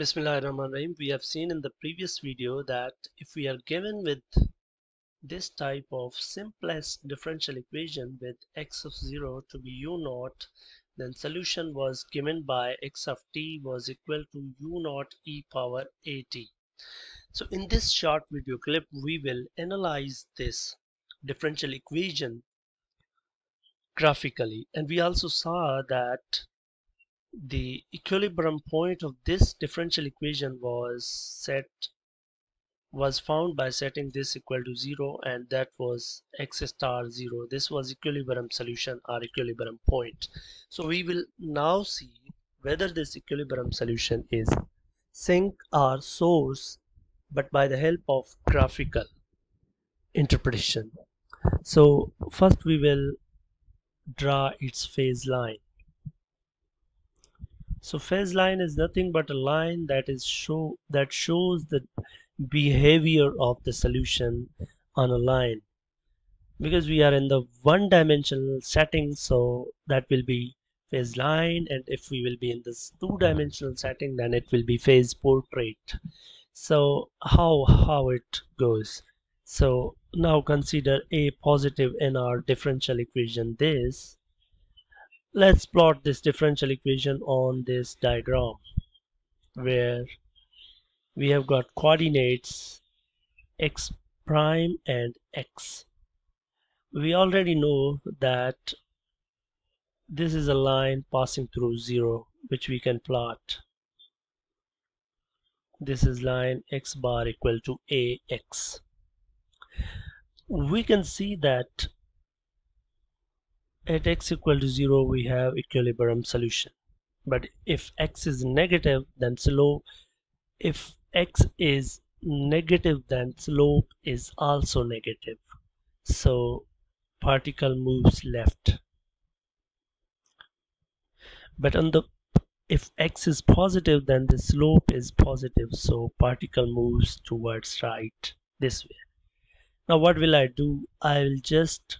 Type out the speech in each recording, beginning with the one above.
Bismillahirrahmanirrahim. We have seen in the previous video that if we are given with this type of simplest differential equation with x of 0 to be u naught then solution was given by x of t was equal to u naught e power at. So in this short video clip we will analyze this differential equation graphically and we also saw that the equilibrium point of this differential equation was set was found by setting this equal to 0 and that was x star 0 this was equilibrium solution or equilibrium point. So we will now see whether this equilibrium solution is sink or source but by the help of graphical interpretation. So first we will draw its phase line so phase line is nothing but a line that is show that shows the behavior of the solution on a line. Because we are in the one dimensional setting so that will be phase line. And if we will be in this two dimensional setting then it will be phase portrait. So how how it goes? So now consider a positive in our differential equation this let's plot this differential equation on this diagram where we have got coordinates x prime and x. We already know that this is a line passing through 0 which we can plot. This is line x bar equal to ax we can see that at x equal to 0 we have equilibrium solution. But if x is negative then slope if x is negative then slope is also negative. So particle moves left. But on the if x is positive then the slope is positive. So particle moves towards right this way. Now what will I do? I'll just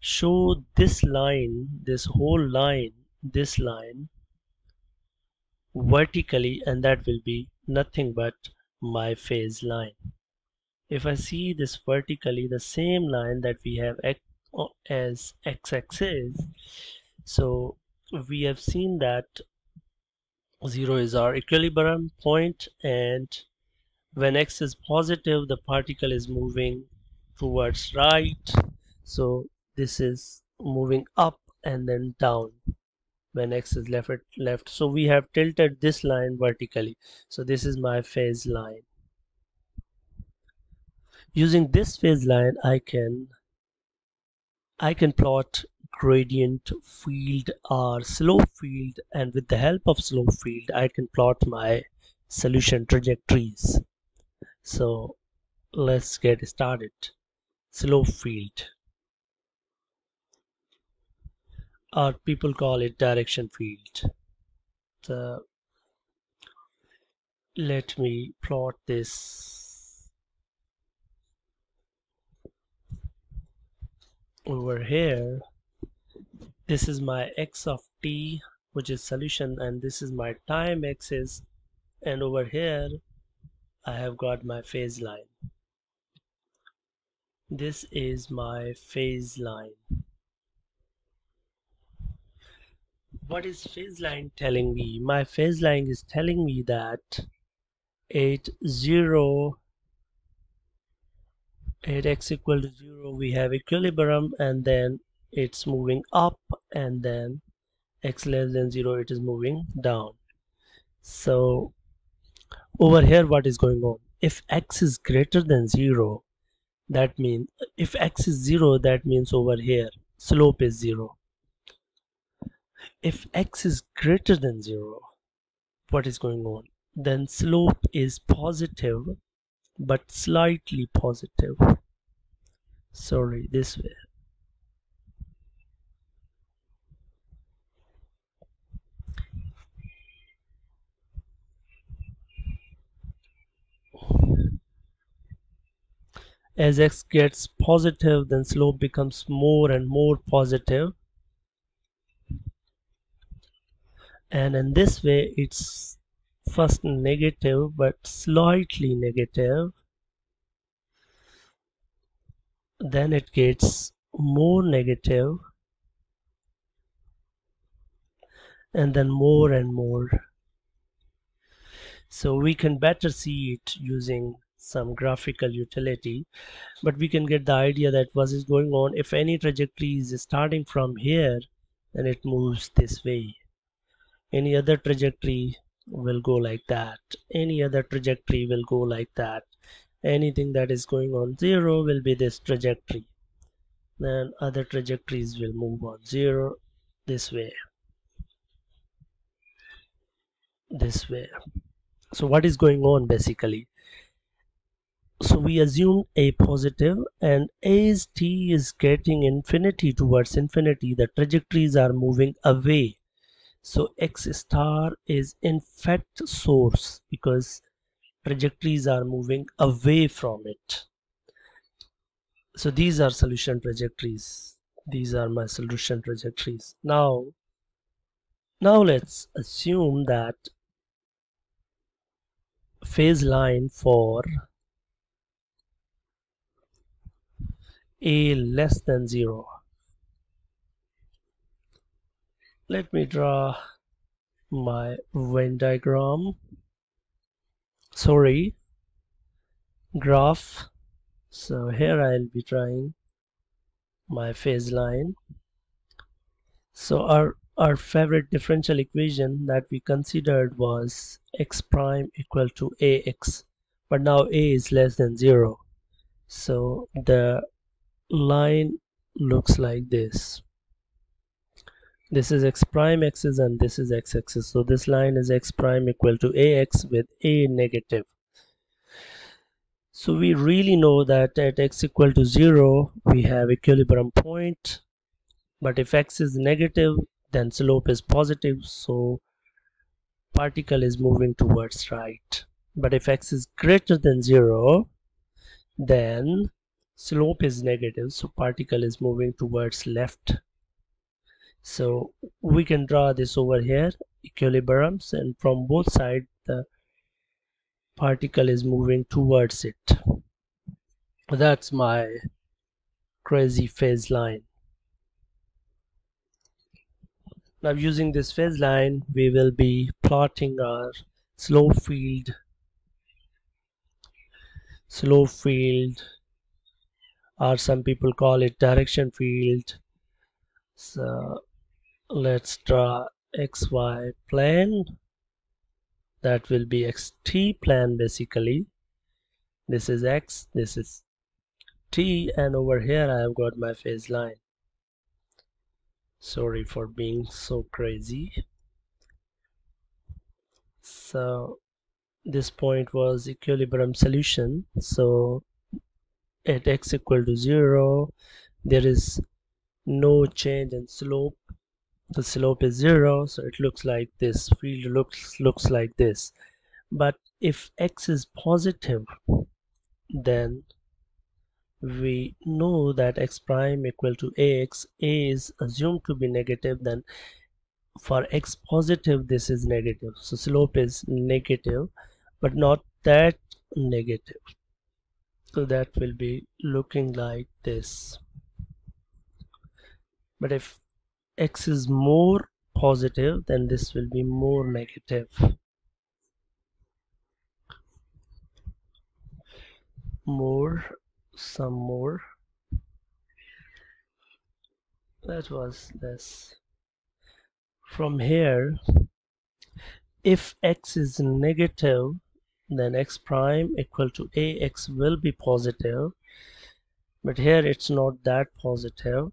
show this line this whole line this line vertically and that will be nothing but my phase line. If I see this vertically the same line that we have uh, as x-axis so we have seen that 0 is our equilibrium point and when x is positive the particle is moving towards right. So this is moving up and then down when x is left left. So we have tilted this line vertically. So this is my phase line. Using this phase line I can I can plot gradient field or slope field and with the help of slope field I can plot my solution trajectories. So let's get started. Slope field or people call it direction field. So let me plot this. Over here this is my x of t which is solution and this is my time axis and over here I have got my phase line. This is my phase line what is phase line telling me? My phase line is telling me that at 0 at x equal to 0 we have equilibrium and then it's moving up and then x less than 0 it is moving down. So over here what is going on? If x is greater than 0 that means if x is 0 that means over here slope is 0 if x is greater than 0 what is going on? Then slope is positive but slightly positive. Sorry this way. As x gets positive then slope becomes more and more positive and in this way its first negative but slightly negative. Then it gets more negative. And then more and more. So we can better see it using some graphical utility. But we can get the idea that what is going on if any trajectory is starting from here then it moves this way any other trajectory will go like that. Any other trajectory will go like that. Anything that is going on zero will be this trajectory. Then other trajectories will move on zero this way. This way. So what is going on basically? So we assume a positive and as t is getting infinity towards infinity. The trajectories are moving away so x star is in fact source because trajectories are moving away from it. So these are solution trajectories. These are my solution trajectories. Now now let's assume that phase line for a less than 0 let me draw my Venn diagram. Sorry graph. So here I'll be drawing my phase line. So our our favorite differential equation that we considered was x prime equal to ax but now a is less than 0 so the line looks like this this is x prime axis and this is x axis. So this line is x prime equal to ax with a negative. So we really know that at x equal to 0 we have equilibrium point but if x is negative then slope is positive. So particle is moving towards right. But if x is greater than 0 then slope is negative. So particle is moving towards left so we can draw this over here equilibriums and from both sides the particle is moving towards it. That's my crazy phase line. Now using this phase line we will be plotting our slope field slope field or some people call it direction field. So let's draw xy plane that will be xt plane basically. This is x this is t and over here I have got my phase line. Sorry for being so crazy. So this point was equilibrium solution. So at x equal to 0 there is no change in slope the slope is 0 so it looks like this field looks looks like this. But if x is positive then we know that x prime equal to ax a is assumed to be negative then for x positive this is negative. So slope is negative but not that negative. So that will be looking like this. But if x is more positive then this will be more negative. More some more. That was this. From here if x is negative then x prime equal to ax will be positive. But here it's not that positive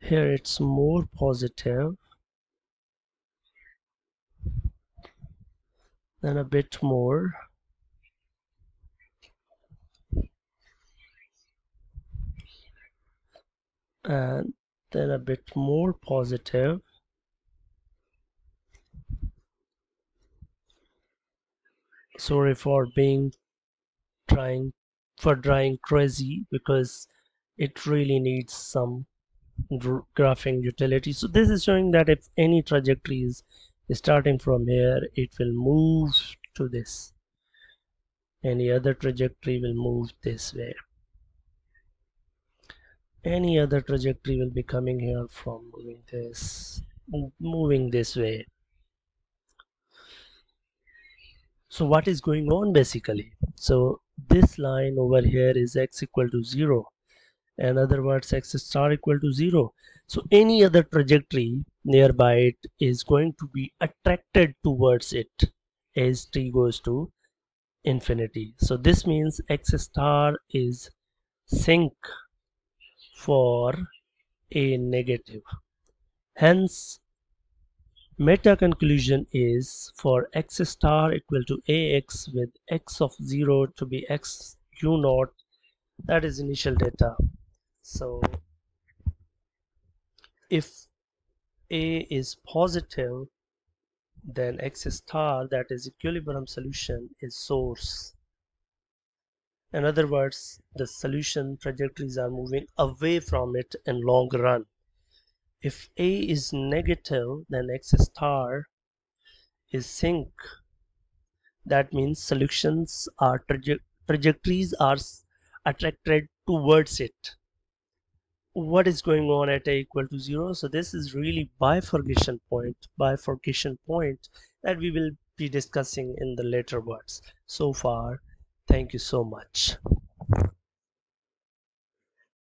here it's more positive then a bit more. And then a bit more positive. Sorry for being trying for drawing crazy because it really needs some graphing utility. So this is showing that if any trajectory is starting from here it will move to this. Any other trajectory will move this way. Any other trajectory will be coming here from moving this moving this way. So what is going on basically? So this line over here is x equal to 0 in other words x star equal to 0 so any other trajectory nearby it is going to be attracted towards it as t goes to infinity. So this means x star is sink for a negative. Hence meta conclusion is for x star equal to ax with x of 0 to be x u naught that is initial data so if a is positive then x star that is equilibrium solution is source. In other words the solution trajectories are moving away from it in long run. If a is negative then x star is sink. That means solutions are traje trajectories are attracted towards it what is going on at a equal to 0 so this is really bifurcation point bifurcation point that we will be discussing in the later words. So far thank you so much